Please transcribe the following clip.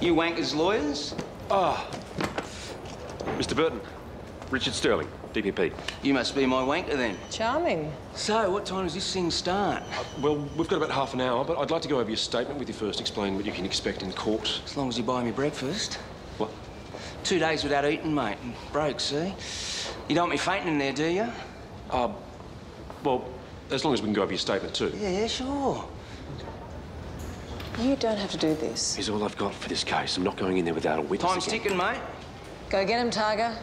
You wankers lawyers? Ah. Mr. Burton, Richard Stirling, DPP. You must be my wanker then. Charming. So, what time does this thing start? Well, we've got about half an hour, but I'd like to go over your statement with you first, explain what you can expect in court. As long as you buy me breakfast. What? Two days without eating, mate. Broke, see? You don't want me fainting in there, do you? Uh, well, as long as we can go over your statement too. Yeah, sure. You don't have to do this. He's all I've got for this case. I'm not going in there without a witness. Time's again. ticking, mate. Go get him, Targa.